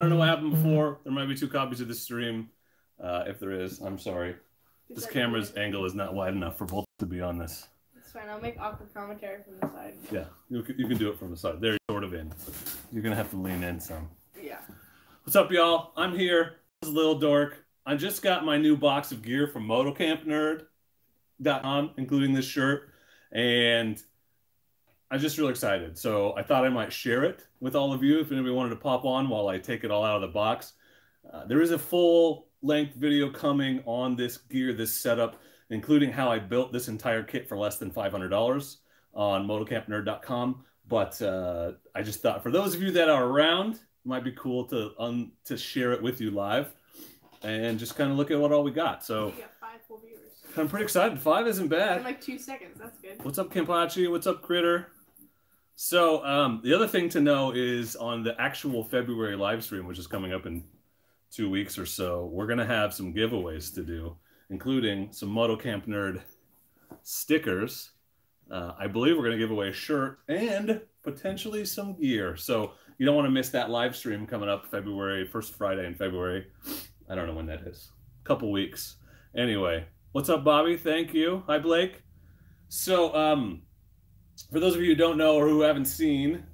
I don't know what happened before. There might be two copies of this stream. Uh, if there is, I'm sorry. This camera's angle is not wide enough for both to be on this. It's fine. I'll make awkward commentary from the side. Yeah, you can, you can do it from the side. There, you're sort of in. You're gonna have to lean in some. Yeah. What's up, y'all? I'm here. This is Lil Dork. I just got my new box of gear from MotoCampNerd.com, including this shirt, and I'm just real excited. So I thought I might share it with all of you if anybody wanted to pop on while I take it all out of the box. Uh, there is a full length video coming on this gear, this setup, including how I built this entire kit for less than $500 on motocampnerd.com. But uh, I just thought for those of you that are around, it might be cool to un- to share it with you live and just kind of look at what all we got. So We got five full viewers. I'm pretty excited. Five isn't In bad. like two seconds. That's good. What's up, Kimpachi? What's up, Critter? So um, the other thing to know is on the actual February live stream, which is coming up in two weeks or so, we're gonna have some giveaways to do, including some Moto Camp Nerd stickers. Uh, I believe we're gonna give away a shirt and potentially some gear. So you don't want to miss that live stream coming up February first Friday in February. I don't know when that is. A couple weeks. Anyway, what's up, Bobby? Thank you. Hi, Blake. So, um, for those of you who don't know or who haven't seen,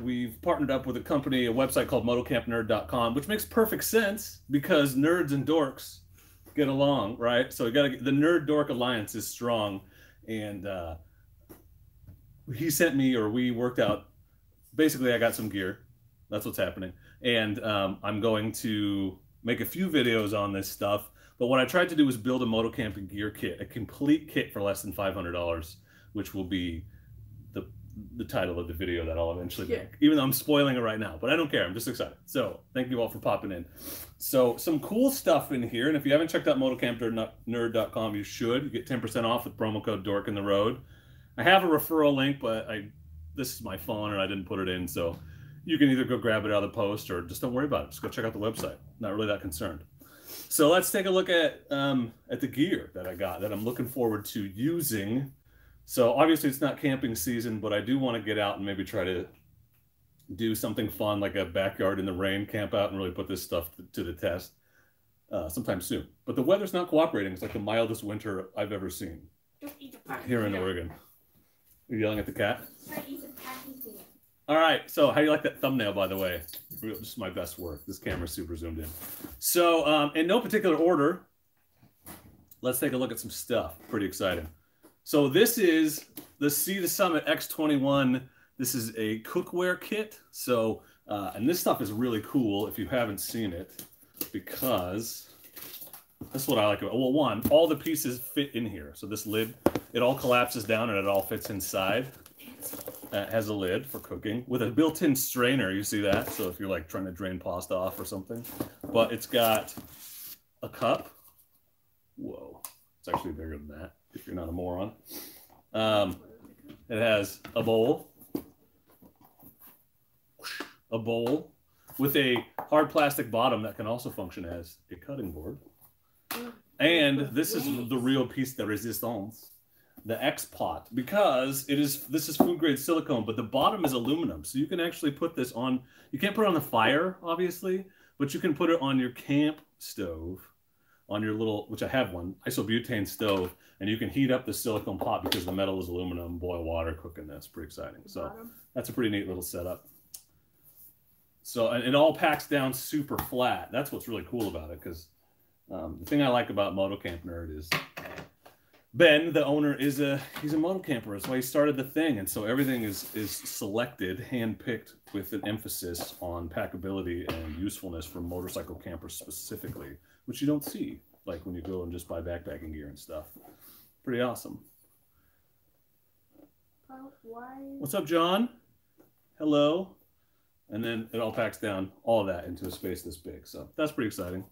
we've partnered up with a company, a website called motocampnerd.com, which makes perfect sense because nerds and dorks get along, right? So we got the nerd dork alliance is strong, and uh, he sent me or we worked out. Basically, I got some gear. That's what's happening, and um, I'm going to make a few videos on this stuff. But what I tried to do was build a moto camping gear kit, a complete kit for less than five hundred dollars, which will be the title of the video that I'll eventually Yeah. make. Even though I'm spoiling it right now, but I don't care. I'm just excited. So thank you all for popping in. So some cool stuff in here, and if you haven't checked out motocampnerd.com, you should. You get 10% off with promo code Dork in the Road. I have a referral link, but I this is my phone and I didn't put it in, so you can either go grab it out of the post or just don't worry about it. Just go check out the website. Not really that concerned. So let's take a look at um, at the gear that I got that I'm looking forward to using. So obviously it's not camping season, but I do want to get out and maybe try to do something fun like a backyard in the rain camp out and really put this stuff to, to the test uh, sometime soon. But the weather's not cooperating. It's like the mildest winter I've ever seen Don't eat the pack. here in Oregon. You're yelling at the cat? Try to eat the packaging. All right. So, how do you like that thumbnail, by the way? This is my best work. This camera's super zoomed in. So, um, in no particular order, let's take a look at some stuff. Pretty exciting. So, this is the Sea to Summit X21. This is a cookware kit. So, uh, and this stuff is really cool if you haven't seen it, because that's what I like about. Well, one, all the pieces fit in here. So this lid, it all collapses down and it all fits inside. Uh, has a lid for cooking with a built-in strainer. You see that? So if you're like trying to drain pasta off or something, but it's got a cup. Whoa, it's actually bigger than that. If you're not a moron, um, it has a bowl, a bowl with a hard plastic bottom that can also function as a cutting board. And this is the real piece de resistance, the X pot, because it is this is food grade silicone, but the bottom is aluminum, so you can actually put this on. You can't put it on the fire, obviously, but you can put it on your camp stove, on your little, which I have one, isobutane stove, and you can heat up the silicone pot because the metal is aluminum. Boil water, cook in that's pretty exciting. So that's a pretty neat little setup. So and it all packs down super flat. That's what's really cool about it because um, the thing I like about Moto Camp Nerd is Ben, the owner, is a he's a moto camper. That's why he started the thing, and so everything is is selected, handpicked with an emphasis on packability and usefulness for motorcycle campers specifically, which you don't see like when you go and just buy backpacking gear and stuff. Pretty awesome. Oh, What's up, John? Hello. And then it all packs down all of that into a space this big. So that's pretty exciting.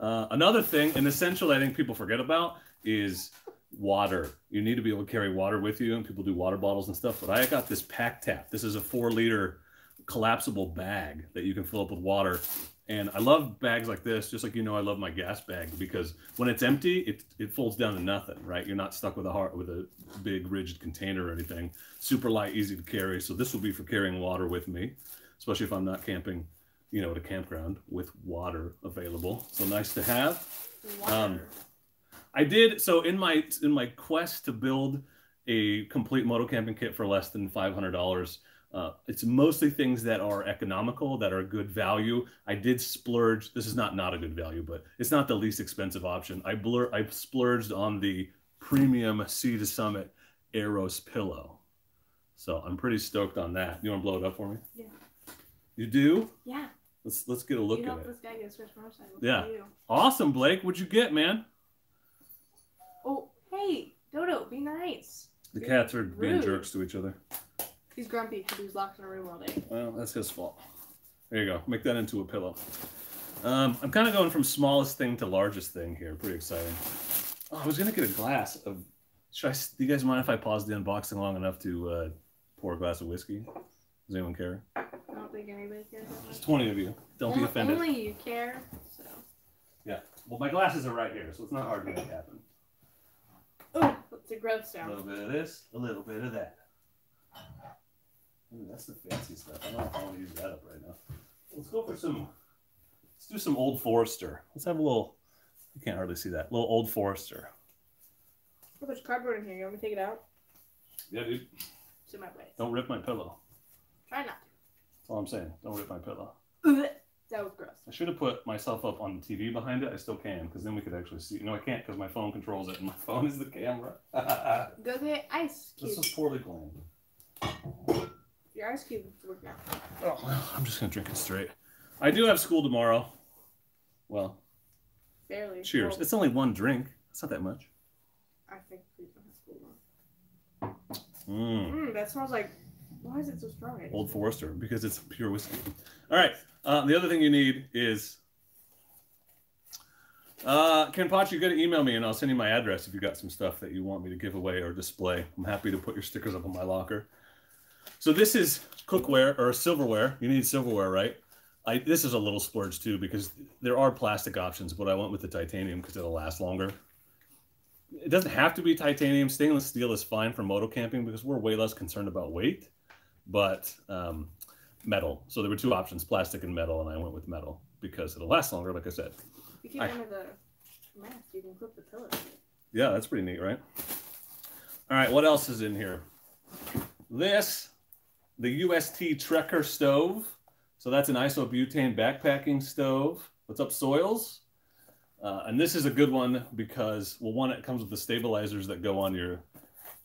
Uh, another thing, an essential I think people forget about is water. You need to be able to carry water with you, and people do water bottles and stuff. But I got this pack tap. This is a four liter collapsible bag that you can fill up with water. And I love bags like this, just like you know I love my gas bag because when it's empty, it, it folds down to nothing, right? You're not stuck with a heart with a big rigid container or anything. Super light, easy to carry. So this will be for carrying water with me, especially if I'm not camping you know, at a campground with water available. So nice to have. Um, I did so in my in my quest to build a complete moto camping kit for less than five hundred dollars. Uh, it's mostly things that are economical, that are good value. I did splurge. This is not not a good value, but it's not the least expensive option. I blur. I splurged on the premium Sea to Summit Aeros pillow. So I'm pretty stoked on that. You want to blow it up for me? Yeah. You do? yeah. Let's let's get a look you at it. this guy get his first motorcycle. Yeah. Awesome, Blake. What'd you get, man? Oh, hey, Dodo, be nice. The You're cats are being jerks to each other. He's grumpy because he was locked in a room all day. Well, that's his fault. There you go. Make that into a pillow. Um, I'm kind of going from smallest thing to largest thing here. Pretty exciting. Oh, I was gonna get a glass of. Should I? Do you guys mind if I pause the unboxing long enough to uh, pour a glass of whiskey? Does anyone care? I don't think anybody cares There's 20 of you. Don't be offended. Only you care. So. Yeah. Well, my glasses are right here, so it's not hard to make happen. Oh, it's a gross A little bit of this, a little bit of that. Ooh, that's the fancy stuff. I don't know if I want to use that up right now. Let's go for some. Let's do some Old Forester. Let's have a little. You can't hardly see that. little Old Forester. Oh, there's cardboard in here. You want me to take it out? Yeah, dude. It's in my way. Don't rip my pillow. Try not to. That's all I'm saying. Don't rip my pillow. That was gross. I should have put myself up on the TV behind it. I still can, because then we could actually see. No, I can't, because my phone controls it, and my phone is the camera. Go get ice this cube. is poorly planned. Your ice cube is working out. Oh, well, I'm just gonna drink it straight. I do have school tomorrow. Well, Barely. cheers. Well, It's only one drink. It's not that much. I think we don't have school tomorrow. Mm. Mmm, that smells like. Why is it so strong? Old Forester, because it's pure whiskey. All right. Uh, the other thing you need is. Uh, Ken Potch, you got to email me and I'll send you my address if you got some stuff that you want me to give away or display. I'm happy to put your stickers up on my locker. So this is cookware or silverware. You need silverware, right? I, this is a little splurge too because there are plastic options, but I went with the titanium because it'll last longer. It doesn't have to be titanium. Stainless steel is fine for moto camping because we're way less concerned about weight. But um, metal. So there were two options, plastic and metal, and I went with metal because it'll last longer, like I said. You keep I- the mask. You can clip the pillow. Yeah, that's pretty neat, right? All right, what else is in here? This, the UST Trekker stove. So that's an isobutane backpacking stove. What's up, Soils? Uh, and this is a good one because, well, one, it comes with the stabilizers that go on your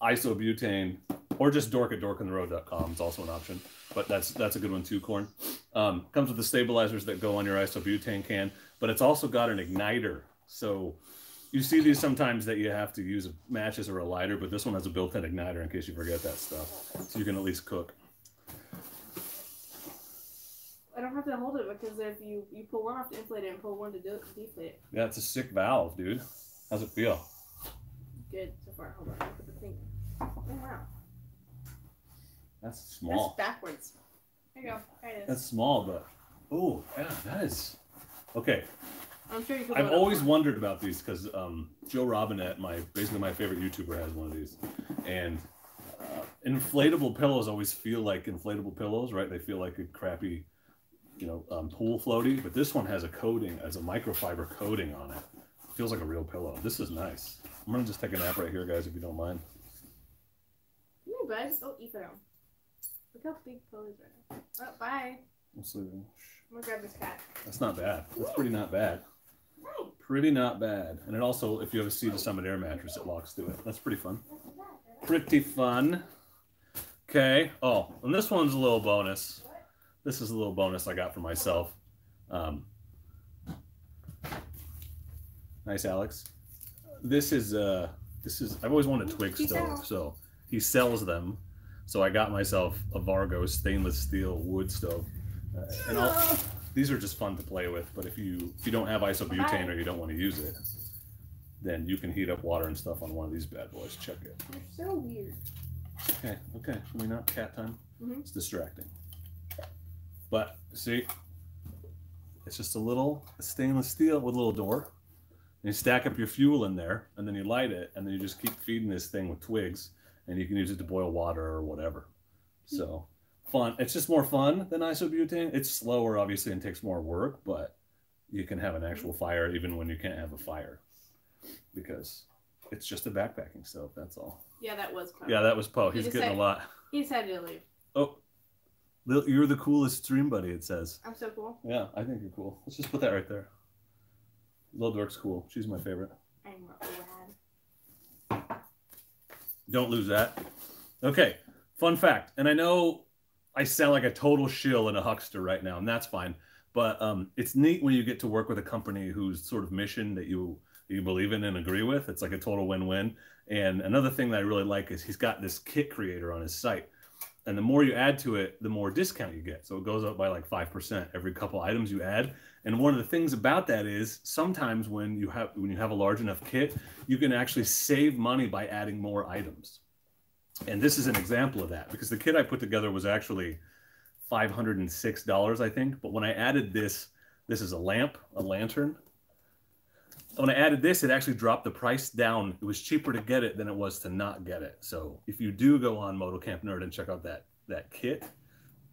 isobutane or just dork at dorkintheroad.com. It's also an option, but that's that's a good one too, Corn. Um, comes with the stabilizers that go on your isobutane can, but it's also got an igniter. So you see these sometimes that you have to use matches or a lighter, but this one has a built-in igniter in case you forget that stuff, so you can at least cook. I don't have to hold it because if you you pull one off to inflate it and pull one to do, deflate it. Yeah, it's a sick valve, dude. How's it feel? Good so far. Hold on. Put the thing. Oh wow. That's small. That's backwards. There you go. There it is. That's small, but oh yeah, that is okay. I'm sure you can. I've up always more. wondered about these because um, Joe Robinet, my basically my favorite YouTuber, has one of these, and uh, inflatable pillows always feel like inflatable pillows, right? They feel like a crappy, you know, um, pool floaty. But this one has a coating, as a microfiber coating on it. feels like a real pillow. This is nice. I'm gonna just take a nap right here, guys, if you don't mind. Here, bud. Don't eat for them. Look how big Poe is right now. Oh, bye. I'm sleeping. I'm gonna grab this cat. That's not bad. That's pretty not bad. Pretty not bad. And it also, if you have a Sea to Summit air mattress, it locks to it. That's pretty fun. Pretty fun. Okay. Oh, and this one's a little bonus. This is a little bonus I got for myself. Um, nice, Alex. This is uh, this is I've always wanted a twig stove, so he sells them. So I got myself a Vargo stainless steel wood stove. Uh, and I'll, these are just fun to play with. But if you if you don't have isobutane or you don't want to use it, then you can heat up water and stuff on one of these bad boys. Check it. you're so weird. Okay, okay. Can we not cat time? Mhm. It's distracting. But see, it's just a little stainless steel with a little door. And you stack up your fuel in there, and then you light it, and then you just keep feeding this thing with twigs, and you can use it to boil water or whatever. Hmm. So fun. It's just more fun than isobutane. It's slower, obviously, and takes more work, but you can have an hmm. actual fire even when you can't have a fire because it's just a backpacking stove. That's all. Yeah, that was. Poe. Yeah, that was Poe. He's getting a lot. He decided to leave. Oh, you're the coolest stream buddy. It says. I'm so cool. Yeah, I think you're cool. Let's just put that right there. Lil Dork's cool. She's my favorite. I'm rad. Don't lose that. Okay, fun fact. And I know I sound like a total shill and a huckster right now, and that's fine. But um, it's neat when you get to work with a company whose sort of mission that you you believe in and agree with. It's like a total win-win. And another thing that I really like is he's got this kit creator on his site. And the more you add to it, the more discount you get. So it goes up by like 5% every couple items you add. And one of the things about that is sometimes when you have when you have a large enough kit, you can actually save money by adding more items. And this is an example of that because the kit I put together was actually $506, I think. But when I added this, this is a lamp, a lantern. When I added this, it actually dropped the price down. It was cheaper to get it than it was to not get it. So if you do go on Moto Camp Nerd and check out that that kit,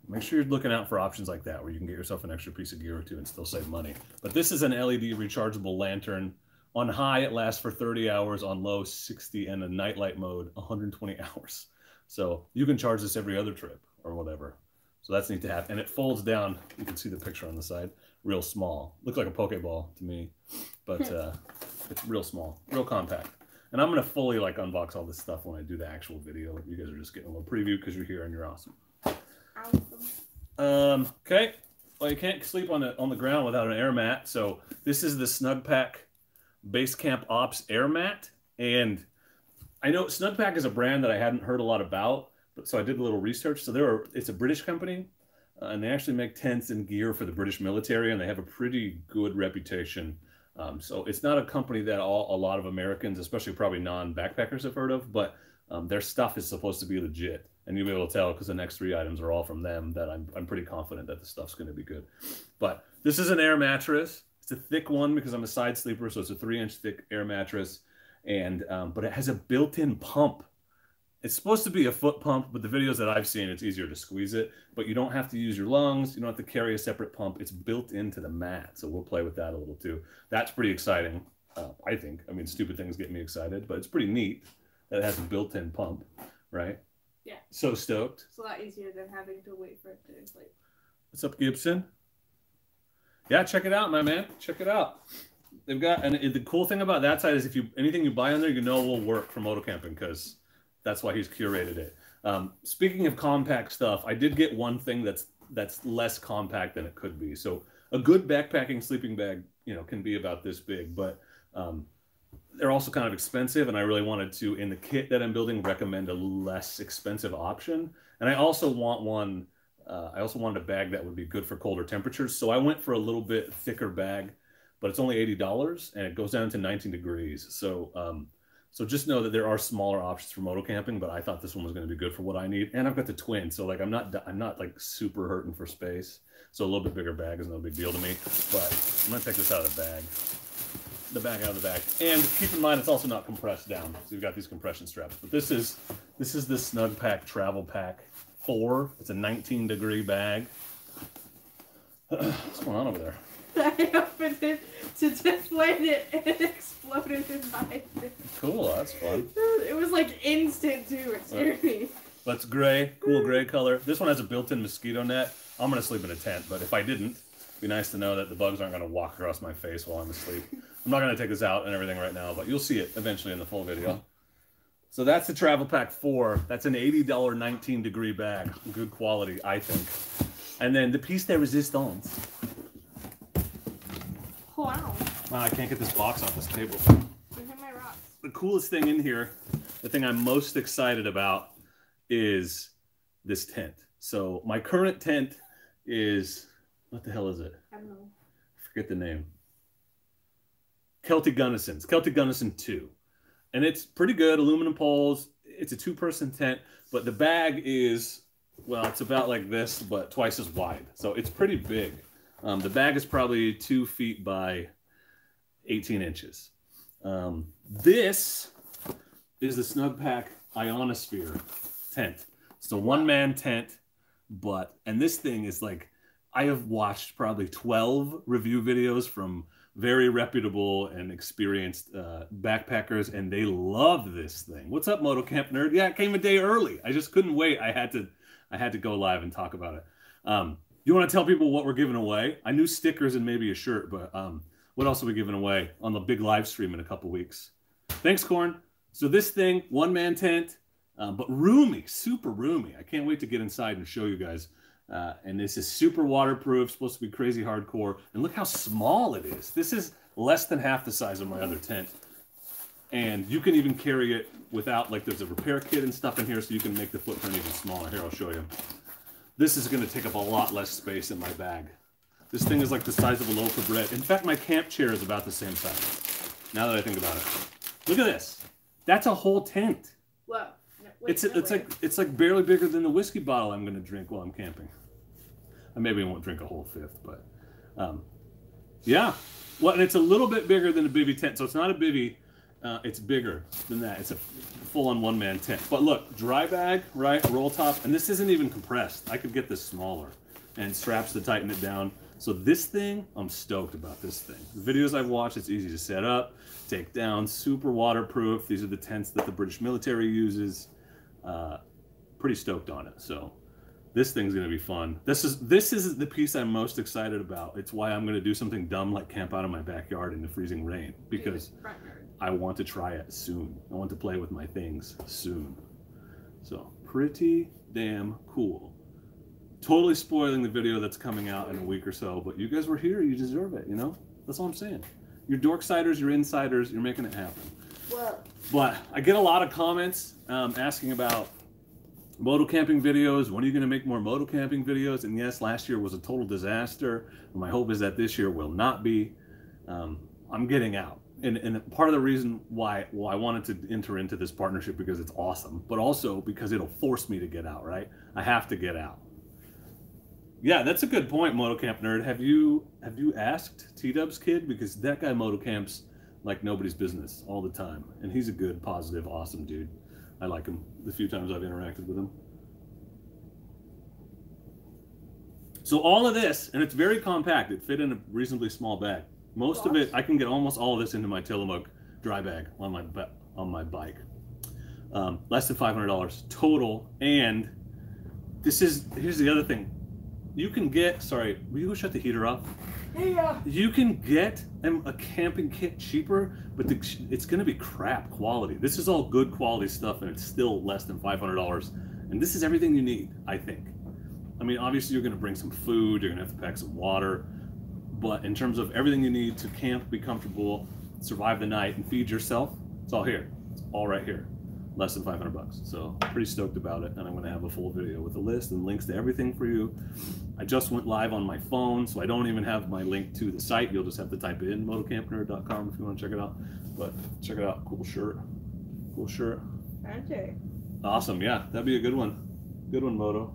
make sure you're looking out for options like that where you can get yourself an extra piece of gear or two and still save money. But this is an LED rechargeable lantern. On high, it lasts for 30 hours. On low, 60, and a nightlight mode, 120 hours. So you can charge this every other trip or whatever. So that's neat to have. And it folds down. You can see the picture on the side. Real small. Looks like a Pokeball to me, but uh, it's real small, real compact. And I'm gonna fully like unbox all this stuff when I do the actual video. You guys are just getting a little preview because you're here and you're awesome. Awesome. Um, okay. Well, you can't sleep on the on the ground without an air mat. So this is the Snugpack Basecamp Ops air mat, and I know Snugpack is a brand that I hadn't heard a lot about, but so I did a little research. So there are it's a British company, and they actually make tents and gear for the British military, and they have a pretty good reputation. Um, so it's not a company that all a lot of Americans, especially probably non-backpackers, have heard of, but um, their stuff is supposed to be legit, and you'll be able to tell because the next three items are all from them. That I'm I'm pretty confident that the stuff's going to be good. But this is an air mattress. It's a thick one because I'm a side sleeper, so it's a three-inch thick air mattress, and um, but it has a built-in pump. It's supposed to be a foot pump, but the videos that I've seen, it's easier to squeeze it. But you don't have to use your lungs. You don't have to carry a separate pump. It's built into the mat, so we'll play with that a little too. That's pretty exciting, uh, I think. I mean, stupid things get me excited, but it's pretty neat that it has a built-in pump, right? Yeah. So stoked. It's a lot easier than having to wait for it to inflate. What's up, Gibson? Yeah, check it out, my man. Check it out. They've got, and the cool thing about that side is if you anything you buy on there, you know will work for moto camping because that's why he's curated it. Um, speaking of compact stuff, I did get one thing that's that's less compact than it could be. So a good backpacking sleeping bag, you know, can be about this big, but um, they're also kind of expensive. And I really wanted to, in the kit that I'm building, recommend a less expensive option. And I also want one. Uh, I also wanted a bag that would be good for colder temperatures. So I went for a little bit thicker bag, but it's only eighty dollars and it goes down to 19 degrees. So um, so just know that there are smaller options for moto camping, but I thought this one was going to be good for what I need. And I've got the twin, so like I'm not I'm not like super hurting for space. So a little bit bigger bag is no big deal to me. But I'm gonna take this out of the bag, the bag out of the bag, and keep in mind it's also not compressed down. So you've got these compression straps. But this is this is the Snug Pack Travel Pack Four. It's a 19 degree bag. What's going on over there? I opened it to deflate it and it exploded in my face. Cool, that's fun. It was like instant too. It scared me. That's gray, cool gray color. This one has a built-in mosquito net. I'm gonna sleep in a tent, but if I didn't, it'd be nice to know that the bugs aren't gonna walk across my face while I'm asleep. I'm not gonna take this out and everything right now, but you'll see it eventually in the full video. So that's the Travel Pack 4. That's an $80 19 degree bag. Good quality, I think. And then the piece de resistance. Wow. Wow, I can't get this box off this table. My rocks? the coolest thing in here, the thing I'm most excited about is this tent. So my current tent is what the hell is it? I don't know. forget the name. Kelty Gunnison's Kelty Gunnison 2. And it's pretty good, aluminum poles. It's a two person tent, but the bag is, well, it's about like this, but twice as wide. So it's pretty big. Um, the bag is probably two feet by 18 inches. Um, this is the Snugpack Ionosphere tent. It's a one man tent. but and this thing is like I have watched probably 12 review videos from very reputable and experienced uh, backpackers, and they love this thing. What's up, Moto Camp Nerd? Yeah, it came a day early. I just couldn't wait. I had to, I had to go live and talk about it. Um, you want to tell people what we're giving away? I knew stickers and maybe a shirt, but um, what else are we giving away on the big live stream in a couple weeks? Thanks, Corn. So this thing, one man tent, um, but roomy, super roomy. I can't wait to get inside and show you guys. Uh, and this is super waterproof, supposed to be crazy hardcore. And look how small it is. This is less than half the size of my other tent. And you can even carry it without, like there's a repair kit and stuff in here so you can make the footprint even smaller. Here, I'll show you. This is gonna take up a lot less space in my bag. This thing is like the size of a loaf of bread. In fact, my camp chair is about the same size. Now that I think about it. Look at this. That's a whole tent. Whoa. No, wait, It's no it's like it's like barely bigger than the whiskey bottle I'm going to drink while I'm camping. I maybe won't drink a whole fifth, but um, yeah. Well, and it's a little bit bigger than a bivy tent, so it's not a bivy. Uh, it's bigger than that. It's a full-on one-man tent. But look, dry bag, right? Roll top, and this isn't even compressed. I could get this smaller, and straps to tighten it down. So this thing, I'm stoked about this thing. The videos I've watched, it's easy to set up, take down, super waterproof. These are the tents that the British military uses. Uh, pretty stoked on it. So this thing's gonna be fun. This is this is the piece I'm most excited about. It's why I'm gonna do something dumb like camp out in my backyard in the freezing rain because. I want to try it soon. I want to play with my things soon. So pretty damn cool. Totally spoiling the video that's coming out in a week or so, but you guys were here, you deserve it, you know? That's all I'm saying. You're dorksiders, you're insiders, you're making it happen. Whoa. But I get a lot of comments um, asking about moto camping videos. When are you going to make more moto camping videos? And yes, last year was a total disaster. And my hope is that this year will not be. Um, I'm getting out. And, and part of the reason why well, I wanted to enter into this partnership because it's awesome, but also because it'll force me to get out, right? I have to get out. Yeah, that's a good point, Motocamp nerd. Have you have you asked T Dub's kid because that guy motocamps like nobody's business all the time, and he's a good, positive, awesome dude. I like him. The few times I've interacted with him. So all of this, and it's very compact. It fit in a reasonably small bag. Most of it, I can get almost all of this into my Tillamook dry bag on my on my bike. Um, less than five hundred dollars total, and this is here's the other thing. You can get sorry, will you go shut the heater off? Yeah. You can get a camping kit cheaper, but the, it's going to be crap quality. This is all good quality stuff, and it's still less than five hundred dollars. And this is everything you need, I think. I mean, obviously, you're going to bring some food. You're going to have to pack some water, but in terms of everything you need to camp, be comfortable, survive the night, and feed yourself, it's all here. It's all right here. Less than 500 bucks. So pretty stoked about it, and I'm going to have a full video with a list and links to everything for you. I just went live on my phone, so I don't even have my link to the site. You'll just have to type in motocampnerd.com if you want to check it out. But check it out. Cool shirt. Cool shirt. Fancy. Awesome. Yeah, that'd be a good one. Good one, Moto.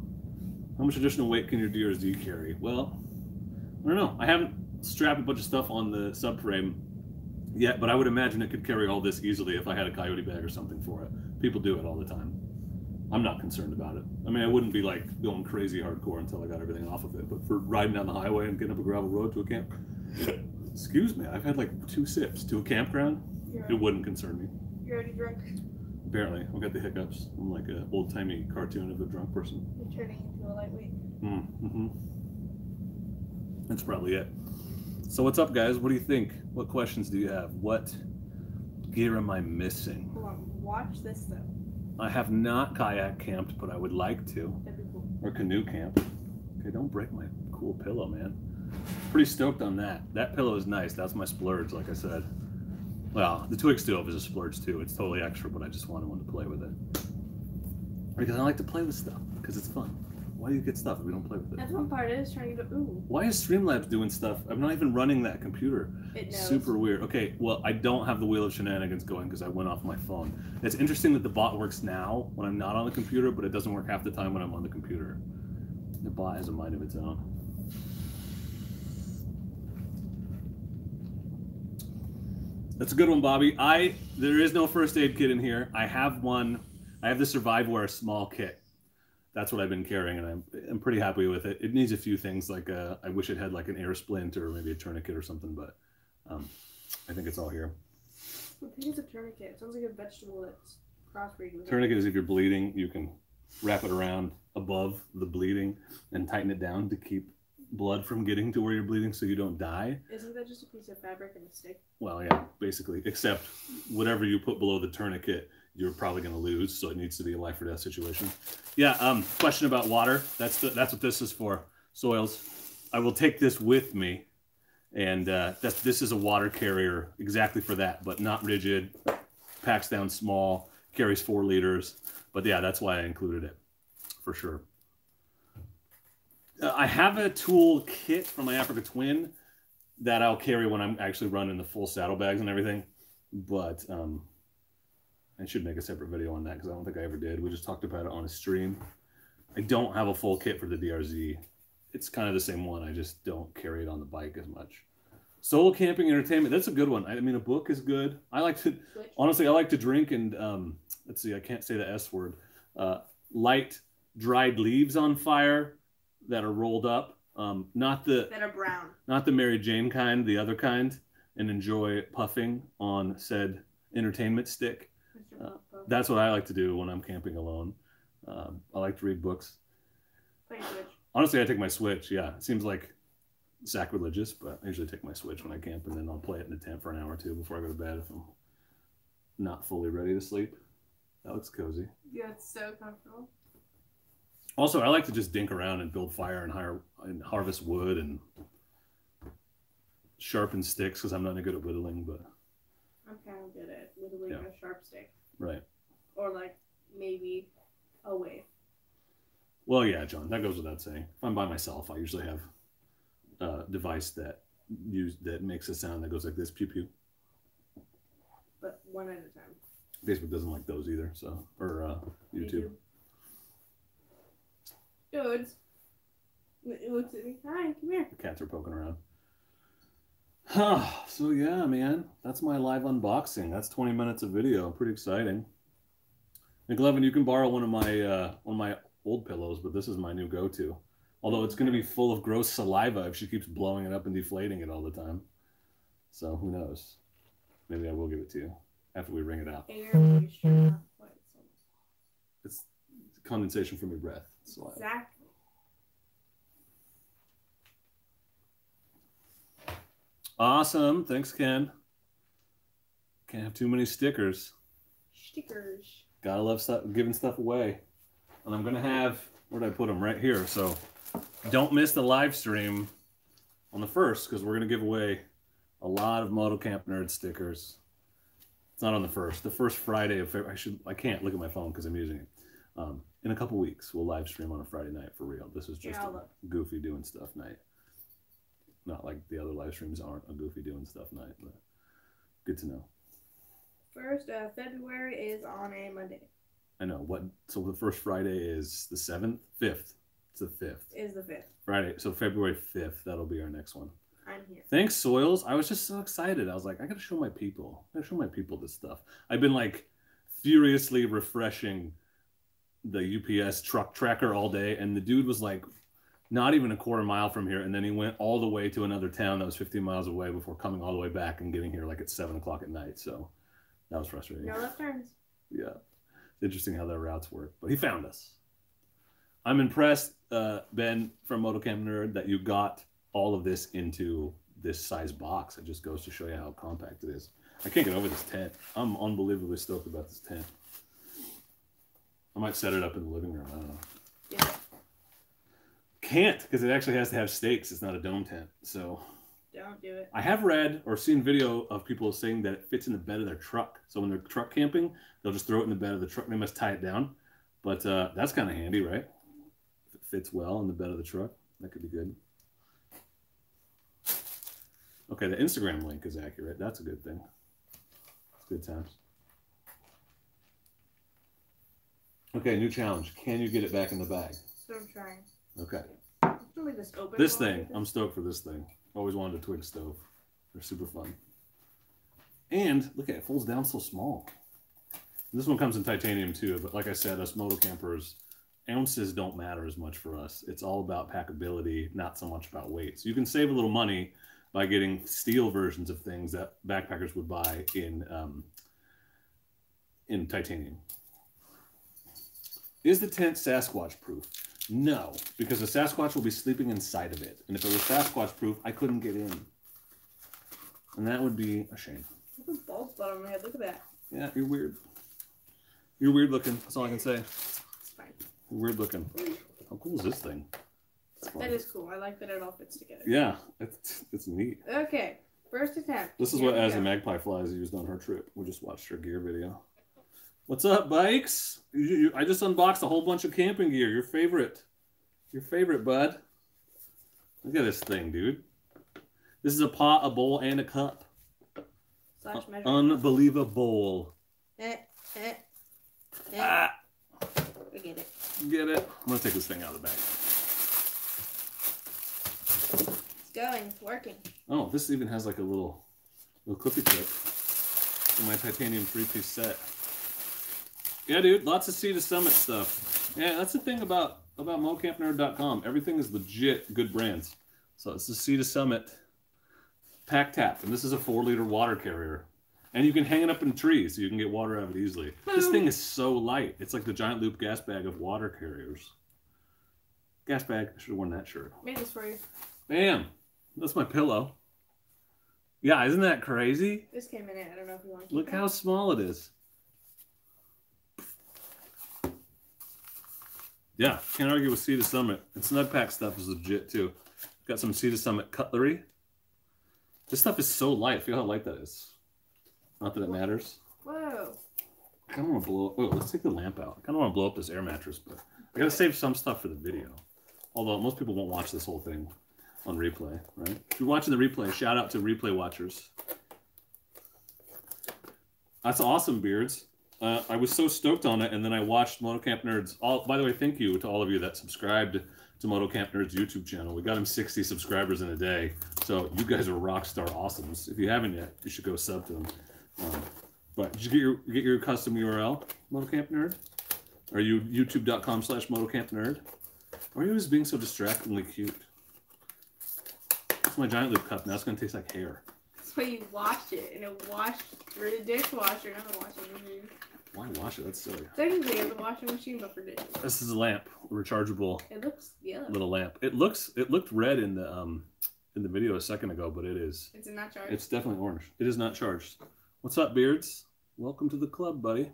How much additional weight can your DRZ carry? Well, I don't know. I haven't strapped a bunch of stuff on the subframe yet, but I would imagine it could carry all this easily if I had a coyote bag or something for it. People do it all the time. I'm not concerned about it. I mean, I wouldn't be like going crazy hardcore until I got everything off of it. But for riding down the highway and getting up a gravel road to a camp, excuse me, I've had like two sips to a campground. You're, It wouldn't concern me. you're already drunk. Apparently, I've got the hiccups. I'm like an old timey cartoon of a drunk person. You're turning into a lightweight. Mm-hmm. That's probably it. So what's up, guys? What do you think? What questions do you have? What gear am I missing? Hold on. Watch this though. I have not kayak camped, but I would like to, That'd be cool. or canoe camp. Okay, don't break my cool pillow, man. Pretty stoked on that. That pillow is nice. That's my splurge, like I said. Well, the Twig stove is a splurge too. It's totally extra, but I just wanted one to play with it. Because I like to play with stuff, because it's fun. Why do you get stuff if we don't play with it? That's one part is trying to go. Ooh. Why is Streamlabs doing stuff? I'm not even running that computer. It knows. Super weird. Okay, well, I don't have the wheel of shenanigans going because I went off my phone. It's interesting that the bot works now when I'm not on the computer, but it doesn't work half the time when I'm on the computer. The bot has a mind of its own. That's a good one, Bobby. I there is no first aid kit in here. I have one. I have the Surviveware small kit. That's what I've been carrying, and I'm I'm pretty happy with it. It needs a few things, like uh, I wish it had like an air splint or maybe a tourniquet or something, but um, I think it's all here. I think it's a tourniquet. It sounds like a vegetable that's crossbreeding. Tourniquet is if you're bleeding, you can wrap it around above the bleeding and tighten it down to keep blood from getting to where you're bleeding, so you don't die. Isn't that just a piece of fabric and a stick? Well, yeah, basically, except whatever you put below the tourniquet, you're probably going to lose. So it needs to be a life or death situation. Yeah. Um. Question about water. That's the, that's what this is for. Soils. I will take this with me, and uh, that's this is a water carrier exactly for that, but not rigid. Packs down small. Carries four liters. But yeah, that's why I included it, for sure. Uh, I have a tool kit from my Africa Twin that I'll carry when I'm actually running the full saddlebags and everything. But um, I should make a separate video on that because I don't think I ever did. We just talked about it on a stream. I don't have a full kit for the DRZ. It's kind of the same one. I just don't carry it on the bike as much. Solo camping entertainment. That's a good one. I mean, a book is good. I like to honestly. I like to drink and um, let's see. I can't say the S word. Uh, light dried leaves on fire that are rolled up. Um, not the That are brown. not the Mary Jane kind, the other kind, and enjoy puffing on said entertainment stick. Uh. That's what I like to do when I'm camping alone. Um, I like to read books. Play Switch. Honestly, I take my Switch. Yeah, it seems like sacrilegious, but I usually take my Switch when I camp, and then I'll play it in the tent for an hour or two before I go to bed if I'm not fully ready to sleep. That looks cozy. Yeah, it's so comfortable. Also, I like to just dink around and build fire and hire and harvest wood and sharpen sticks because I'm not any good at whittling. But I'm kind of good at whittling Yeah. a sharp stick. right. Or like maybe a wave. Well, yeah, John, that goes without saying. If I'm by myself, I usually have a device that use that makes a sound that goes like this, pew pew. But one at a time. Facebook doesn't like those either, so or uh, YouTube. Dudes. It looks at me. Hi, come here. The cats are poking around. Huh. so yeah, man, that's my live unboxing. That's 20 minutes of video. Pretty exciting. McLovin, you can borrow one of my uh, one of my old pillows, but this is my new go-to. Although it's going to be full of gross saliva if she keeps blowing it up and deflating it all the time. So who knows? Maybe I will give it to you after we wring it out. Air quite. It's condensation from your breath. Saliva. Exactly. Awesome. Thanks, Ken. Can't have too many stickers. Stickers. Gotta love stuff, giving stuff away. And I'm gonna have where did I put them? Right here. So don't miss the live stream on the first because we're gonna give away a lot of Moto Camp Nerd stickers. It's not on the first. The first Friday of February. I should. I can't look at my phone because I'm using it. Um, in a couple weeks, we'll live stream on a Friday night for real. This is just Yeah, a goofy doing stuff night. Not like the other live streams aren't a goofy doing stuff night, but good to know. First uh, February is on a Monday. I know what. So the first Friday is the seventh, fifth. It's the fifth Is the fifth. Friday. So February fifth, that'll be our next one. I'm here. Thanks, Soils. I was just so excited. I was like, I gotta show my people. I gotta show my people this stuff. I've been like furiously refreshing the UPS truck tracker all day, and the dude was like not even a quarter mile from here, and then he went all the way to another town that was 15 miles away before coming all the way back and getting here like at seven o'clock at night. So that was frustrating. No left turns. Yeah. It's interesting how their routes work. But he found us. I'm impressed, uh, Ben from Motocamp Nerd, that you got all of this into this size box. It just goes to show you how compact it is. I can't get over this tent. I'm unbelievably stoked about this tent. I might set it up in the living room. I don't know. Yeah. Can't because it actually has to have stakes. It's not a dome tent. So Don't do it. I have read or seen video of people saying that it fits in the bed of their truck. So when they're truck camping, they'll just throw it in the bed of the truck. They must tie it down. But uh, that's kind of handy, right? If it fits well in the bed of the truck, that could be good. Okay, the Instagram link is accurate. That's a good thing. It's good times. Okay, new challenge. Can you get it back in the bag? So I'm trying. Okay. I'm gonna leave this open. This thing, I'm stoked for this thing. Always wanted a twig stove. They're super fun. And look at it, it folds down so small. This one comes in titanium too, but like I said, us moto campers ounces don't matter as much for us. It's all about packability, not so much about weight. So you can save a little money by getting steel versions of things that backpackers would buy in um, in titanium. Is the tent Sasquatch proof? No, because the Sasquatch will be sleeping inside of it. And if it was Sasquatch proof, I couldn't get in. And that would be a shame. Look at the bald spot on my head. Look at that. Yeah, you're weird. You're weird looking. That's all I can say. It's fine. You're weird looking. Mm. How cool is this thing? That is cool. I like that it all fits together. Yeah, it's, it's neat. Okay. First attempt. This is Here what As a go. Magpie Flies used on her trip. We just watched her gear video. What's up, bikes? You, you, I just unboxed a whole bunch of camping gear. Your favorite. Your favorite, bud. Look at this thing, dude. This is a pot, a bowl, and a cup. Slash measure. Unbelievable. eh, eh, eh. Ah, get it. get it? I'm going to take this thing out of the bag. It's going. It's working. Oh, this even has like a little, little clippy clip for my titanium three piece set. Yeah, dude, lots of Sea to Summit stuff. Yeah, that's the thing about about mocampnerd.com. Everything is legit good brands. So it's the Sea to Summit pack tap, and this is a four liter water carrier. And you can hang it up in trees so you can get water out of it easily. This thing is so light. It's like the giant loop gas bag of water carriers. Gas bag. I should have worn that shirt. Made this for you. Bam. That's my pillow. Yeah, isn't that crazy? This came in it. I don't know if you want to. Look it. how small it is. Yeah, can't argue with Sea to Summit. And Snug Pack stuff is legit too. Got some Sea to Summit cutlery. This stuff is so light. Feel how light that is. Not that it matters. Whoa. I kind of want to blow. Oh, let's take the lamp out. I kind of want to blow up this air mattress, but I gotta save some stuff for the video. Although most people won't watch this whole thing on replay, right? If you're watching the replay, shout out to replay watchers. That's awesome, Beards. Uh, I was so stoked on it, and then I watched Motocamp Nerds. All, by the way, thank you to all of you that subscribed to Motocamp Nerds YouTube channel. We got him 60 subscribers in a day, so you guys are rock star awesomes. If you haven't yet, you should go sub to them. Um, but did you get your get your custom URL, Motocamp Nerd? Are you youtube.com slash Motocamp Nerd? Why are you always being so distractingly cute? It's my giant loop cup. Now it's gonna taste like hair. That's why you washed it, and it washed through the dishwasher, not the washing machine. Why wash it? That's silly. Technically, it's a washing machine, but for dishes. This is a lamp, a rechargeable It looks yellow. little lamp. It looks it looked red in the um in the video a second ago, but it is. It's not charged. It's definitely orange. It is not charged. What's up, beards? Welcome to the club, buddy.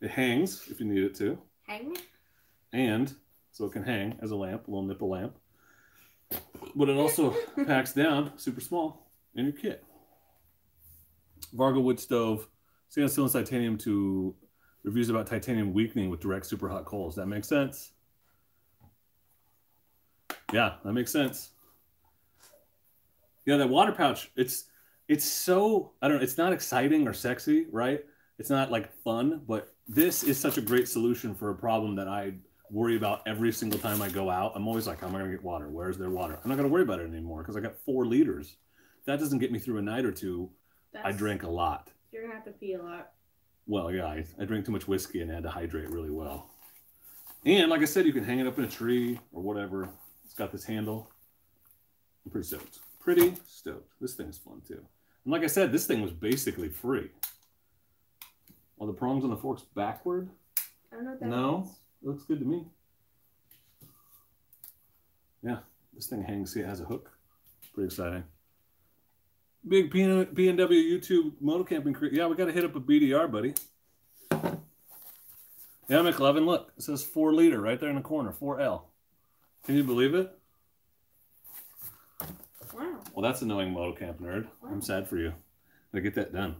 It hangs if you need it to, Hang. and so it can hang as a lamp, a little nipple lamp. But it also packs down super small in your kit. Vargo wood stove, stainless steel and titanium to reviews about titanium weakening with direct super hot coals. That makes sense. Yeah, that makes sense. Yeah, that water pouch, it's it's so I don't know, it's not exciting or sexy, right? It's not like fun, but this is such a great solution for a problem that I worry about every single time I go out. I'm always like, how am I gonna get water? Where's their water? I'm not gonna worry about it anymore because I got four liters. That doesn't get me through a night or two. I That's- drink a lot. You're gonna have to pee a lot. Well, yeah, I, I drink too much whiskey and had to hydrate really well. And like I said, you can hang it up in a tree or whatever. It's got this handle. I'm pretty stoked. Pretty stoked. This thing's fun too. And like I said, this thing was basically free. Are the prongs on the forks backward? I don't know what that No. means. It looks good to me. Yeah, this thing hangs. See, it has a hook. Pretty exciting. Big PNW YouTube moto camping crew. Yeah, we got to hit up a BDR, buddy. Yeah, McLovin, look. It says 4 liter right there in the corner, 4L. Can you believe it? Wow. Well, that's annoying moto camp nerd. I'm sad for you. Gotta get that done.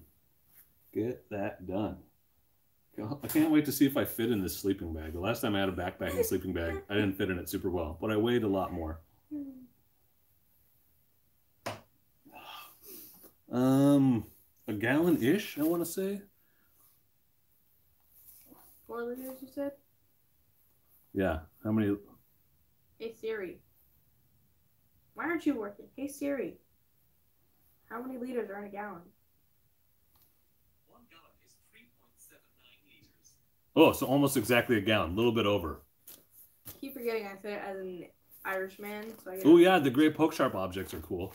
Get that done. I can't wait to see if I fit in this sleeping bag. The last time I had a backpack and sleeping bag, I didn't fit in it super well, but I weighed a lot more. Hmm. Um, a gallon ish, I want to say. Four liters, you said? Yeah. How many? Hey Siri. Why aren't you working? Hey Siri. How many liters are in a gallon? One gallon is 3.79 Oh, so almost exactly a gallon, a little bit over. keep forgetting I said it as an Irishman, so Oh yeah, the gray poke sharp objects are cool.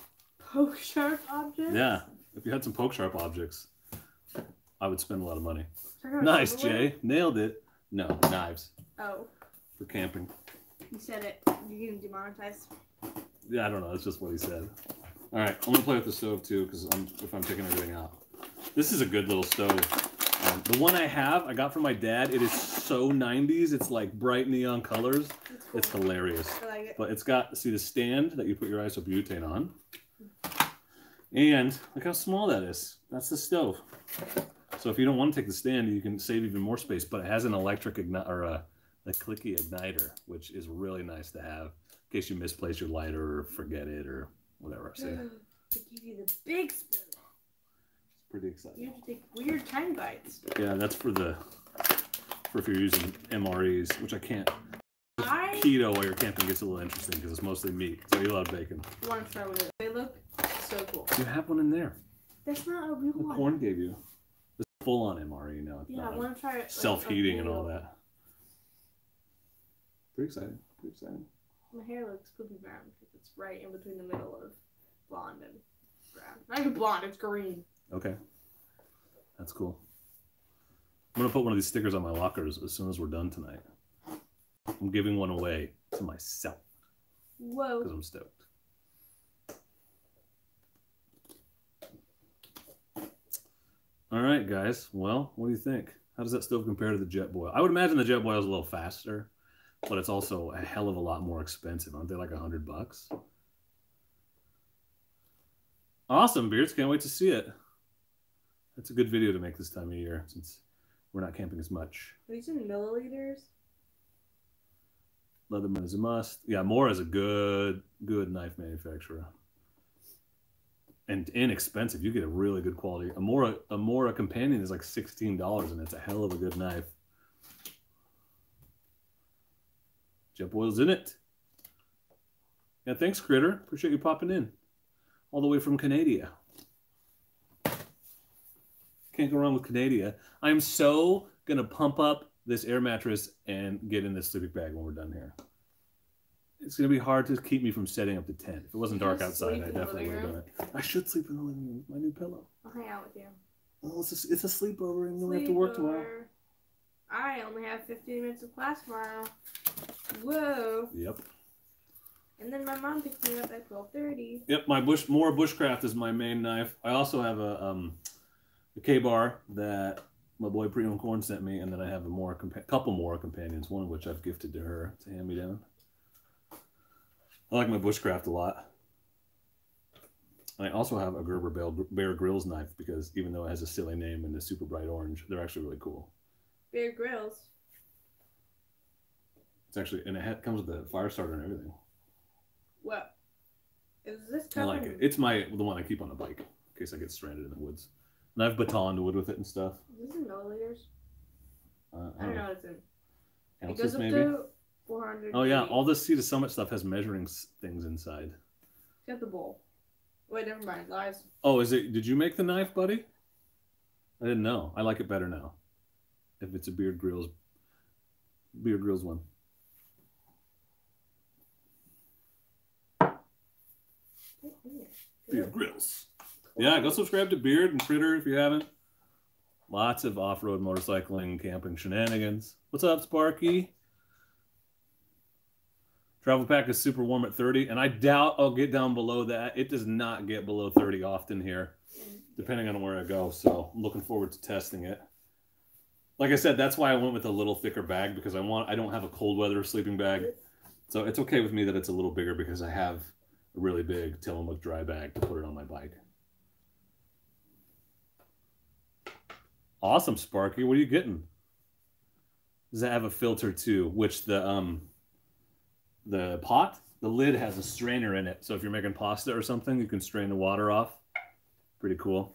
Poke sharp object. Yeah, if you had some poke sharp objects, I would spend a lot of money. Nice? Jay. Nailed it. No, knives Oh, for camping. you said it. You're getting demonetized. Yeah, I don't know. That's just what he said. All right, I'm gonna play with the stove too, because I'm if I'm taking everything out. This is a good little stove. Um, the one I have, I got from my dad. It is so 90s. It's like bright neon colors. It's cool. It's hilarious. I like it. But it's got see the stand that you put your isobutane on, and look how small that is. That's the stove. So if you don't want to take the stand, you can save even more space. But it has an electric igni- or a, a clicky igniter, which is really nice to have in case you misplace your lighter or forget it or whatever. So to give you the big spoon. It's pretty exciting. You have to take weird time bites. Yeah, that's for the for if you're using MREs, which I can't. I Keto while you're camping gets a little interesting because it's mostly meat. So you love bacon. want to try one of those. They look so cool. You have one in there. That's not a real The one. corn gave you. It's full on MRE now. It's Yeah, I want to try it. self heating and all that. Pretty exciting. Pretty exciting. My hair looks poopy brown because it's right in between the middle of blonde and brown. Not even blonde, it's green. Okay. That's cool. I'm gonna put one of these stickers on my lockers as soon as we're done tonight. I'm giving one away to myself Whoa. because I'm stoked. All right, guys. Well, what do you think? How does that stove compare to the Jetboil? I would imagine the Jetboil is a little faster, but it's also a hell of a lot more expensive. Aren't they like a hundred bucks? Awesome, Beards. Can't wait to see it. That's a good video to make this time of year since we're not camping as much. Are these in milliliters? Leatherman is a must. Yeah, Mora is a good, good knife manufacturer. And inexpensive. You get a really good quality. A Mora, a Mora companion is like sixteen dollars, and it's a hell of a good knife. Jetboil's in it. Yeah, thanks, Critter. Appreciate you popping in, all the way from Canada. Can't go wrong with Canada. I'm so gonna pump up this air mattress and get in this sleeping bag when we're done here. It's gonna be hard to keep me from setting up the tent. If it wasn't dark outside, I definitely would have done it. I should sleep in the living room with my new pillow. I'll hang out with you. Well, it's a, it's a sleepover, and we have to work tomorrow. I only have 15 minutes of class tomorrow. Whoa. Yep. And then my mom picks me up at 12.30. Yep. My bush Mora bushcraft is my main knife. I also have a um a Ka-Bar that my boy Pre-owned Corn sent me, and then I have a more couple more companions. One of which I've gifted to her to hand me down. I like my bushcraft a lot. And I also have a Gerber Bear, Bear Grylls knife because even though it has a silly name and a super bright orange, they're actually really cool. Bear Grylls. It's actually and it comes with a fire starter and everything. What? Is this I like it. It's my the one I keep on the bike in case I get stranded in the woods. And I've batoned wood with it and stuff. Is this in milliliters? Uh, I don't know what it's in. It Ounces goes up maybe. to 400. Oh yeah, all the Sea to Summit stuff has measuring things inside. Got the bowl. Wait, never mind. Lies. Oh, is it? Did you make the knife, buddy? I didn't know. I like it better now. If it's a Beard Grills, Beard Grills one. Beard Grills. Yeah, go subscribe to Beard and Critter if you haven't. Lots of off-road motorcycling, camping shenanigans. What's up, Sparky? Travel pack is super warm at 30, and I doubt I'll get down below that. It does not get below 30 often here, depending on where I go. So I'm looking forward to testing it. Like I said, that's why I went with a little thicker bag because I want I don't have a cold weather sleeping bag. So it's okay with me that it's a little bigger because I have a really big Tillamook dry bag to put it on my bike. Awesome, Sparky. What are you getting? Does that have a filter too? Which the um the pot, the lid has a strainer in it. So if you're making pasta or something, you can strain the water off. Pretty cool.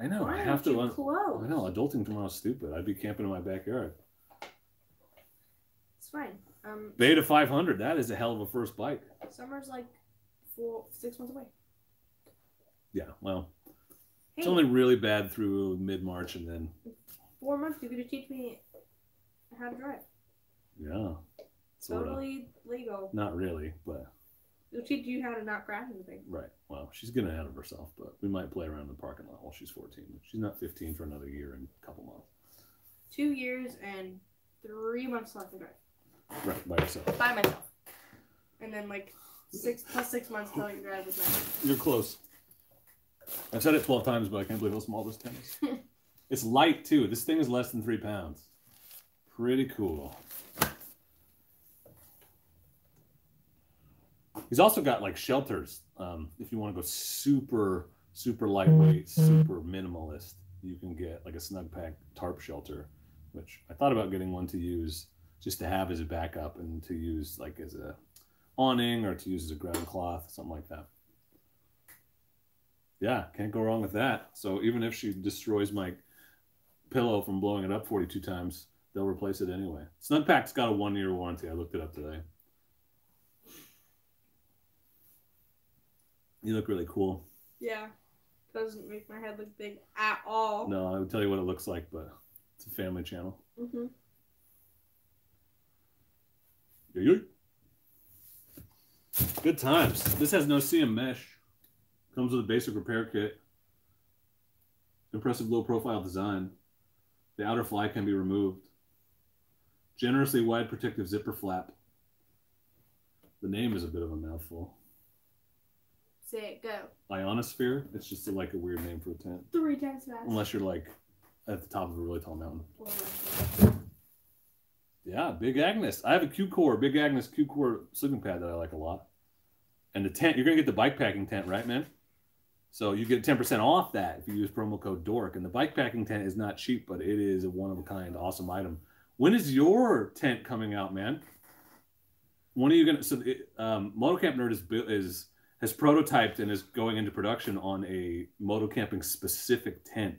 I know. Why I have you to. Un- close? I know. Adulting tomorrow's stupid. I'd be camping in my backyard. It's fine. Um, Beta 500. That is a hell of a first bike. summer's like four, six months away. Yeah. Well, Hey, it's only really bad through mid March and then four months, you could teach me how to drive. Yeah. Sort of. Totally legal. Not really, but It'll teach you how to not crash into things. right. Well, she's getting ahead of herself, but we might play around in the parking lot while she's 14. She's not 15 for another year and a couple months. Two years and three months left to drive Right, by yourself. by myself, and then like six plus six months till you drive with my. You're close. I've said it 12 times, but I can't believe how small this thing is. it's light, too. This thing is less than three pounds. Pretty cool. He's also got like shelters. Um, if you want to go super, super lightweight, super minimalist, you can get like a Snugpak tarp shelter, which I thought about getting one to use just to have as a backup and to use like as a awning or to use as a ground cloth, something like that. Yeah, can't go wrong with that. So even if she destroys my pillow from blowing it up 42 times, they'll replace it anyway. Snugpak's got a one year warranty. I looked it up today. You look really cool. Yeah, doesn't make my head look big at all. No, I would tell you what it looks like, but it's a family channel. hmm yo. Good times. This has no-see-um mesh. Comes with a basic repair kit. Impressive low profile design. The outer fly can be removed. Generously wide protective zipper flap. The name is a bit of a mouthful. Say it, go. Ionosphere. It's just like a weird name for a tent. Three times fast. Unless you're like at the top of a really tall mountain. Four. Yeah, Big Agnes. I have a Q Core, Big Agnes Q Core sleeping pad that I like a lot. And the tent, you're gonna get the bike packing tent, right, man? So you get 10% off that if you use promo code DORK. And the bike packing tent is not cheap, but it is a one of a kind, awesome item. When is your tent coming out, man? When are you gonna? So, it, um, Moto Camp Nerd is bu- is has prototyped and is going into production on a moto camping specific tent.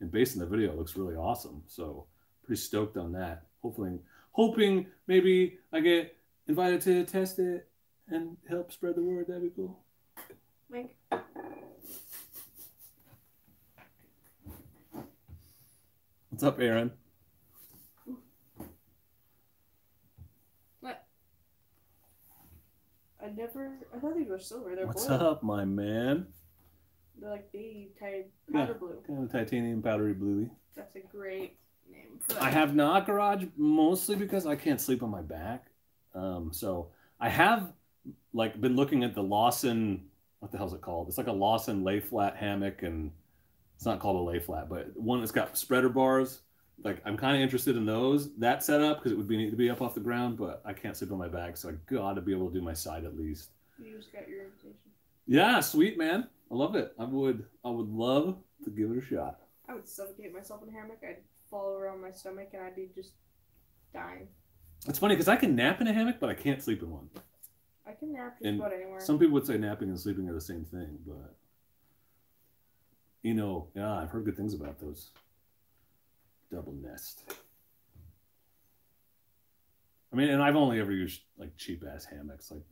And based on the video, it looks really awesome. So pretty stoked on that. Hopefully, hoping maybe I get invited to test it and help spread the word. That'd be cool. Wink. What's up, Aaron? What? I never. I thought these were silver. They're What's blue. up, my man? They're like the type Yeah. powder blue. Kind of titanium powdery bluey. That's a great name. For I have not garage mostly because I can't sleep on my back. Um, so I have like been looking at the Lawson. What the hell's it called? It's like a Lawson lay flat hammock, and it's not called a lay flat, but one that's got spreader bars. Like I'm kind of interested in those that setup because it would be neat to be up off the ground, but I can't sleep on my back, so I got to be able to do my side at least. You just got your invitation. Yeah, sweet man. I love it. I would. I would love to give it a shot. I would suffocate myself in a hammock. I'd fall over on my stomach and I'd be just dying. It's funny because I can nap in a hammock, but I can't sleep in one. I can nap just And about anywhere. Some people would say napping and sleeping are the same thing, but you know, yeah, I've heard good things about those double nest. I mean, and I've only ever used like cheap ass hammocks. Like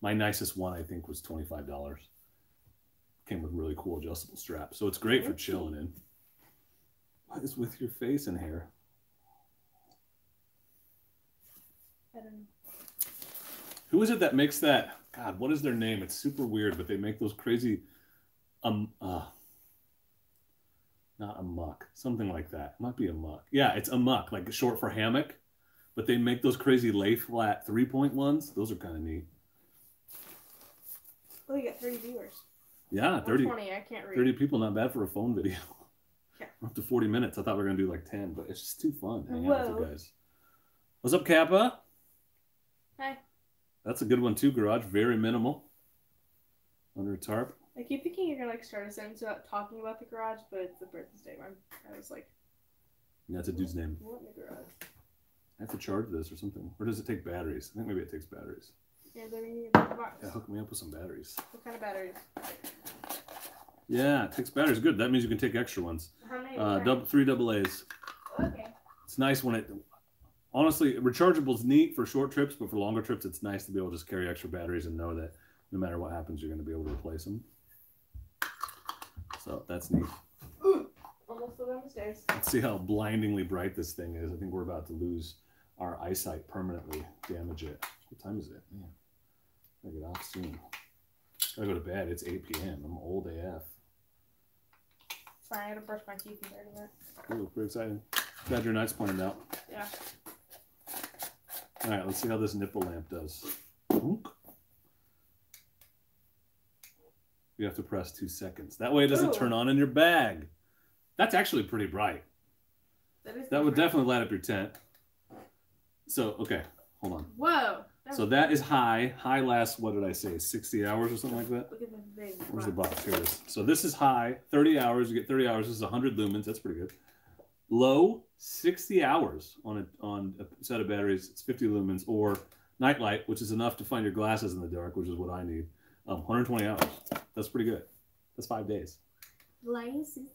my nicest one, I think, was twenty five dollars. Came with really cool adjustable straps, so it's great for chilling in. What is with your face and hair? I don't know. Who is it that makes that? God, what is their name? It's super weird, but they make those crazy, um, uh, not a muck, something like that. It might be a muck. Yeah, it's a muck, like short for hammock. But they make those crazy lay flat three point ones. Those are kind of neat. Oh, you got 30 viewers. Yeah, 30, 20, I can't read. 30 people, not bad for a phone video. Yeah. We're up to 40 minutes. I thought we were going to do like 10, but it's just too fun hanging out with Whoa. you guys. What's up, Kappa? Hi. That's a good one, too, Garage. Very minimal. Under a tarp. I keep thinking you're gonna like start a sentence about talking about the garage, but it's the person's name. I'm, I was like, That's a dude's name. what in the garage? I have to charge this or something. Or does it take batteries? I think maybe it takes batteries. Yeah, they're in the box. Yeah, hook me up with some batteries. What kind of batteries? Yeah, it takes batteries. Good. That means you can take extra ones. How many? Uh, double, three double A's. Okay. It's nice when it. Honestly, rechargeable is neat for short trips, but for longer trips, it's nice to be able to just carry extra batteries and know that no matter what happens, you're going to be able to replace them. So that's neat. Almost live downstairs. Let's see how blindingly bright this thing is. I think we're about to lose our eyesight permanently, damage it. What time is it? Man, I get off soon. Gotta go to bed. It's 8 p.m. I'm old AF. Sorry, I gotta brush my teeth in 30 minutes. Ooh, pretty exciting. Glad your night's pointed out. Yeah. All right, let's see how this nipple lamp does. You have to press two seconds. That way it doesn't Ooh. turn on in your bag. That's actually pretty bright. That is That would different. definitely light up your tent. So, okay, hold on. Whoa. So that is high. High lasts, what did I say, 60 hours or something like that? Look at the big. Where's the box? Here it is. So this is high, 30 hours. You get 30 hours. This is 100 lumens. That's pretty good. Low, 60 hours on a, on a set of batteries. It's 50 lumens. Or nightlight, which is enough to find your glasses in the dark, which is what I need. Um, 120 hours. That's pretty good. That's five days. License.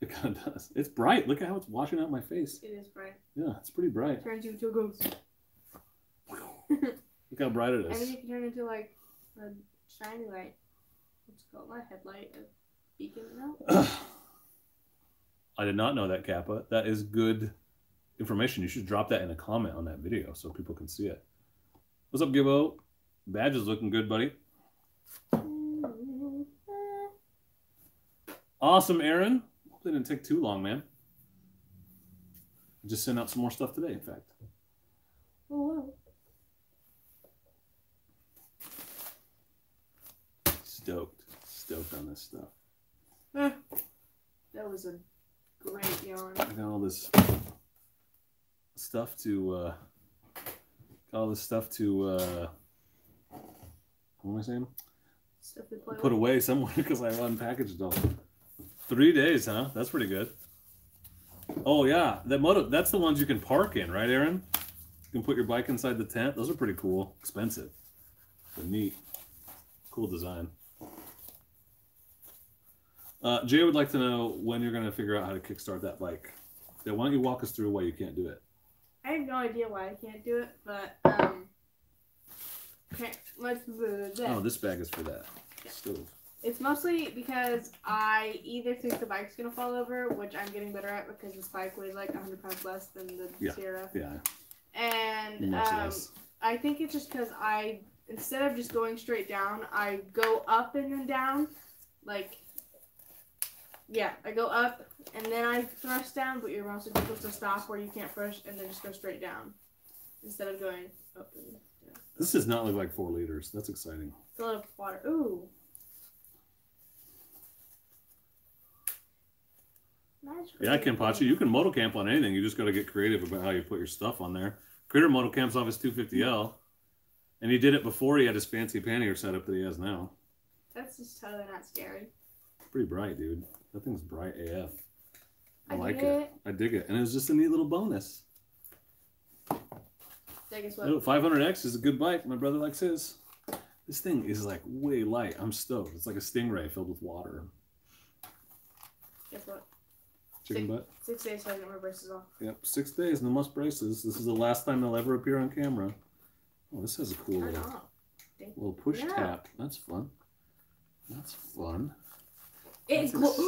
It kind of does. It's bright. Look at how it's washing out my face. It is bright. Yeah, it's pretty bright. Turns you into a ghost. Look how bright it is. Then is. you can turn into like a shiny light. What's it called? A headlight, a beacon. No. I did not know that, Kappa. That is good information. You should drop that in a comment on that video so people can see it. What's up, Gibbo? Badge is looking good, buddy. Awesome, Aaron. Hope they didn't take too long, man. I just sent out some more stuff today, in fact. Oh, wow. Stoked. Stoked on this stuff. wow. That was a great yarn. I got all this stuff to uh got all this stuff to uh what am I saying? Stuff we play Put with. away somewhere because I unpackaged it all. Three days, huh? That's pretty good. Oh yeah, that moto that's the ones you can park in, right, Aaron? You can put your bike inside the tent. Those are pretty cool. Expensive. But neat. Cool design. Uh, Jay would like to know when you're going to figure out how to kickstart that bike. Yeah, why don't you walk us through why you can't do it? I have no idea why I can't do it, but um. Okay, let's do. Oh, this bag is for that. Yeah. Stove. It's mostly because I either think the bike's gonna fall over, which I'm getting better at because this bike weighs like 100 pounds less than the Yeah. Sierra, Yeah, and um. I think it's just because I instead of just going straight down, I go up and then down, like yeah, I go up and then I thrust down, but you're mostly supposed to stop where you can't push and then just go straight down instead of going up and down. This does not look like four liters. That's exciting. Fill it up with water. Ooh. Magical. Yeah, Kenpachi, you can moto camp on anything. You just got to get creative about how you put your stuff on there. Critter moto camps off his 250L, and he did it before he had his fancy pannier setup that he has now. That's just totally not scary. Pretty bright, dude. That thing's bright AF. I, I like it. it. I dig it, and it was just a neat little bonus. What? Oh, 500X is a good bike. My brother likes his. This thing is like way light. I'm stoked. It's like a stingray filled with water. Guess what? Chicken Sick. butt. Six days so I get my braces off. Yep, six days, no must braces. This is the last time they'll ever appear on camera. Oh, this has a cool Turn little, little push Yeah. tap. That's fun. That's fun. It, That's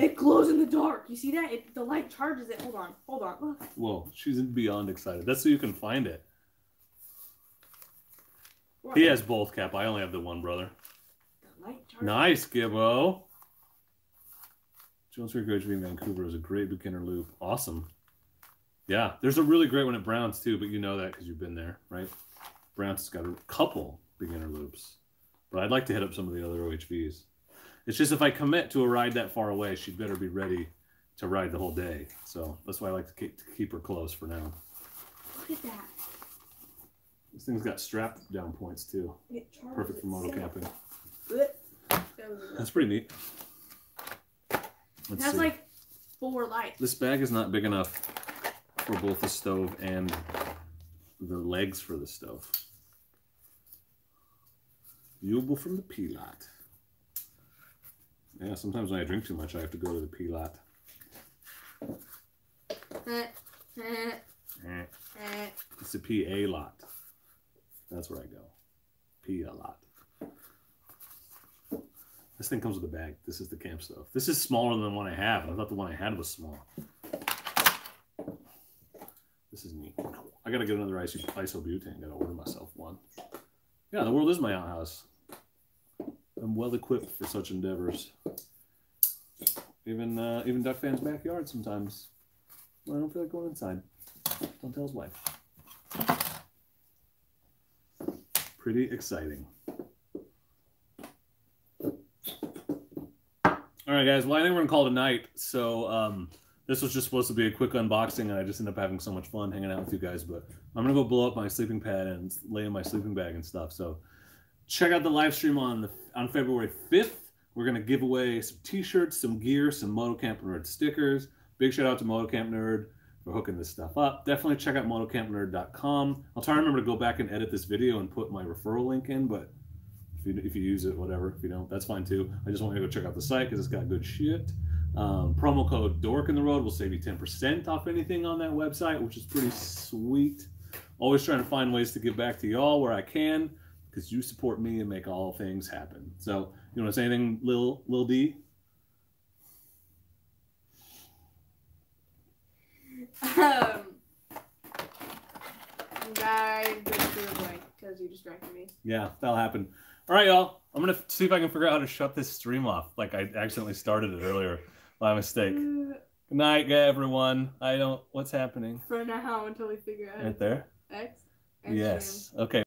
it glows in the dark. You see that? It, the light charges it. Hold on. Hold on. Look. Whoa, she's beyond excited. That's so you can find it. He has both, Cap. I only have the one, brother. The. Nice, Gibbo. Jones Creek HV in Vancouver is a great beginner loop. Awesome. Yeah, there's a really great one at Browns too, but you know that because you've been there, right? Browns has got a couple beginner loops, but I'd like to hit up some of the other OHVs. It's just if I commit to a ride that far away, she'd better be ready to ride the whole day. So that's why I like to keep, to keep her close for now. Look at that. This thing's got strap down points too. Perfect for moto itself. camping. Blech. That was a- That's pretty neat. It Let's has see. like four lights. This bag is not big enough for both the stove and the legs for the stove. Viewable from the P-Lot. Yeah, sometimes when I drink too much, I have to go to the P-Lot. Eh, eh, Eh, eh. It's the PA lot. That's where I go. PA lot. This thing comes with a bag. This is the camp stuff. This is smaller than the one I have. I thought the one I had was small. This is neat. I gotta get another iso isobutane. Gotta order myself one. Yeah, the world is my outhouse. I'm well equipped for such endeavors. Even uh, even Duck Fan's backyard sometimes. Well, I don't feel like going inside. Don't tell his wife. Pretty exciting. All right, guys. Well, I think we're gonna call it a night. So um, this was just supposed to be a quick unboxing, and I just ended up having so much fun hanging out with you guys. But I'm gonna go blow up my sleeping pad and lay in my sleeping bag and stuff. So check out the live stream on the on February 5th. We're gonna give away some T-shirts, some gear, some Moto Camp Nerd stickers. Big shout out to Moto Camp Nerd for hooking this stuff up. Definitely check out motocampnerd.com. I'll try to remember to go back and edit this video and put my referral link in, but if you, if you use it, whatever. If you don't, that's fine too. I just want you to go check out the site because it's got good shit. Um, promo code Dork in the Road will save you 10% off anything on that website, which is pretty sweet. Always trying to find ways to give back to y'all where I can because you support me and make all things happen. So, you want to say anything, Lil, Lil D? Um, I went through a blank because you distracted me. Yeah, that'll happen. All right, y'all. I'm gonna see if I can figure out how to shut this stream off. Like I accidentally started it earlier by mistake. Good night, everyone. I don't. What's happening? For now, until we figure out. Right there. X. Yes. Okay.